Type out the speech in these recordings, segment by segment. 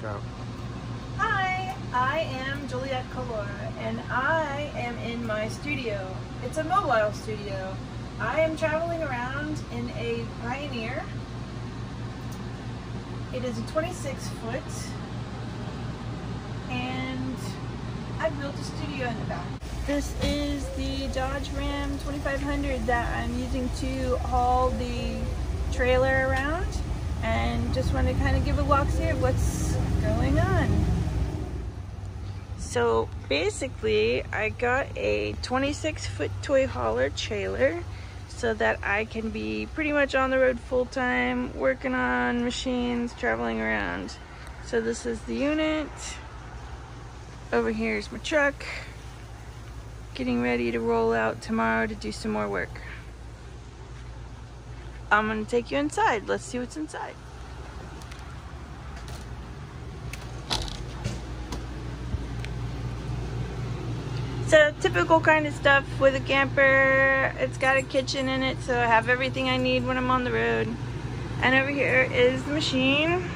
Go. Hi, I am Juliet Calora and I am in my studio. It's a mobile studio. I am traveling around in a Pioneer. It is a 26 foot and I built a studio in the back. This is the Dodge Ram 2500 that I'm using to haul the trailer around and just want to kind of give a walk through of what's going on. So basically I got a 26 foot toy hauler trailer so that I can be pretty much on the road full time working on machines traveling around. So this is the unit. Over here is my truck. Getting ready to roll out tomorrow to do some more work. I'm gonna take you inside. Let's see what's inside. So typical kind of stuff with a camper. It's got a kitchen in it, so I have everything I need when I'm on the road. And over here is the machine.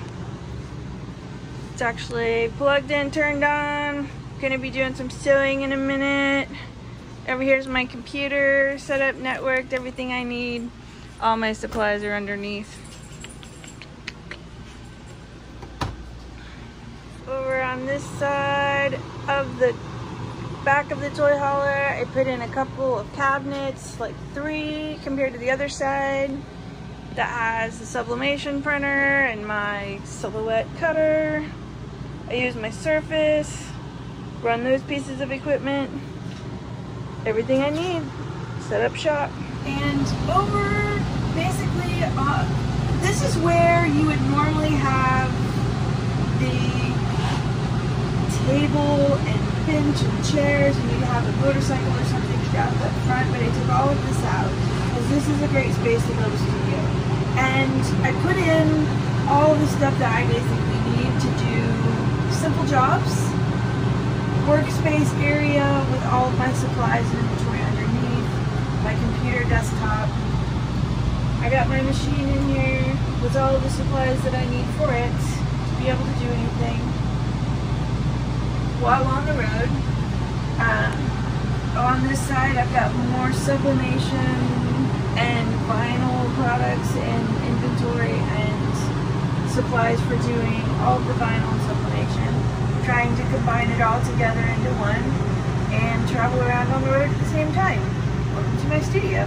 It's actually plugged in, turned on. Gonna be doing some sewing in a minute. Over here's my computer, set up, networked, everything I need. All my supplies are underneath. Over on this side of the back of the toy hauler, I put in a couple of cabinets, like three compared to the other side. That has the sublimation printer and my silhouette cutter. I use my surface, run those pieces of equipment. Everything I need, set up shop. And over basically, uh, this is where you would normally have the table and bench and chairs, and you'd have a motorcycle or something strapped up front, but I took all of this out, because this is a great space to build a studio. And I put in all the stuff that I basically need to do simple jobs, workspace area with all of my supplies and inventory underneath, my computer desktop, I got my machine in here with all the supplies that I need for it to be able to do anything while on the road. Um, on this side I've got more sublimation and vinyl products and inventory and supplies for doing all the vinyl and sublimation. Trying to combine it all together into one and travel around on the road at the same time. Welcome to my studio.